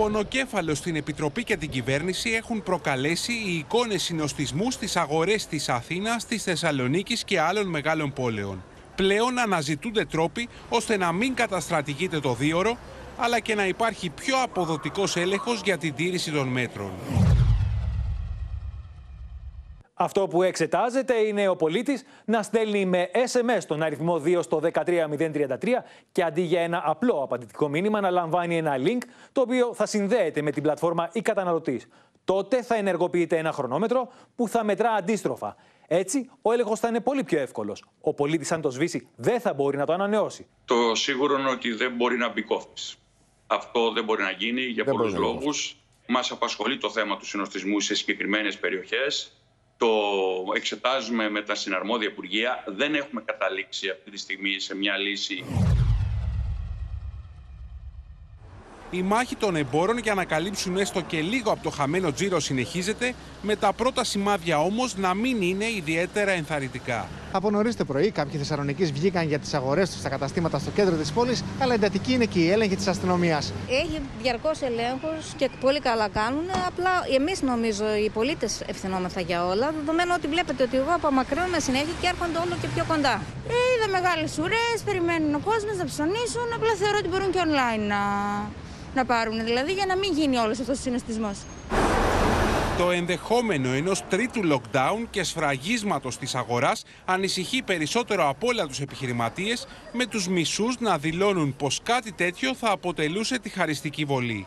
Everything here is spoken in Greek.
Πονοκέφαλος στην Επιτροπή και την κυβέρνηση έχουν προκαλέσει οι εικόνες συνοστισμούς στις αγορές της Αθήνας, της Θεσσαλονίκης και άλλων μεγάλων πόλεων. Πλέον αναζητούνται τρόποι ώστε να μην καταστρατηγείται το δίωρο, αλλά και να υπάρχει πιο αποδοτικός έλεγχος για την τήρηση των μέτρων. Αυτό που εξετάζεται είναι ο πολίτης να στέλνει με SMS τον αριθμό 2 στο 13033 και αντί για ένα απλό απαντητικό μήνυμα να λαμβάνει ένα link το οποίο θα συνδέεται με την πλατφόρμα ή καταναλωτής. Τότε θα ενεργοποιείται ένα χρονόμετρο που θα μετρά αντίστροφα. Έτσι, ο έλεγχος θα είναι πολύ πιο εύκολος. Ο πολίτης, αν το σβήσει, δεν θα μπορεί να το ανανεώσει. Το σίγουρο είναι ότι δεν μπορεί να μπει κόφτης. Αυτό δεν μπορεί να γίνει για πολλούς λόγους. Μας απασχολεί το θέμα του συνοστισμού σε συγκεκριμένες περιοχές το εξετάζουμε με τα συναρμόδια Υπουργεία. Δεν έχουμε καταλήξει αυτή τη στιγμή σε μια λύση. Η μάχη των εμπόρων για να καλύψουν έστω και λίγο από το χαμένο τζίρο συνεχίζεται, με τα πρώτα σημάδια όμως να μην είναι ιδιαίτερα ενθαρρυντικά. Από νωρίς το πρωί, κάποιοι Θεσσαλονίκη βγήκαν για τις αγορές τους στα καταστήματα στο κέντρο της πόλης, αλλά εντατική είναι και η έλεγχη της αστυνομίας. Έχει διαρκώς ελέγχους και πολύ καλά κάνουν. Απλά εμείς νομίζω οι πολίτες ευθυνόμεθα για όλα, δεδομένου ότι βλέπετε ότι εγώ απομακρύνομαι συνέχεια και έρχονται όλο και πιο κοντά. Ε, είδα μεγάλες ουρές, περιμένουν ο κόσμος να ψωνίσουν. Απλά θεωρώ ότι μπορούν και online να να πάρουν, δηλαδή για να μην γίνει όλος αυτός ο συναισθισμός. Το ενδεχόμενο ενός τρίτου lockdown και σφραγίσματος της αγοράς ανησυχεί περισσότερο από όλα τους επιχειρηματίες με τους μισούς να δηλώνουν πως κάτι τέτοιο θα αποτελούσε τη χαριστική βολή.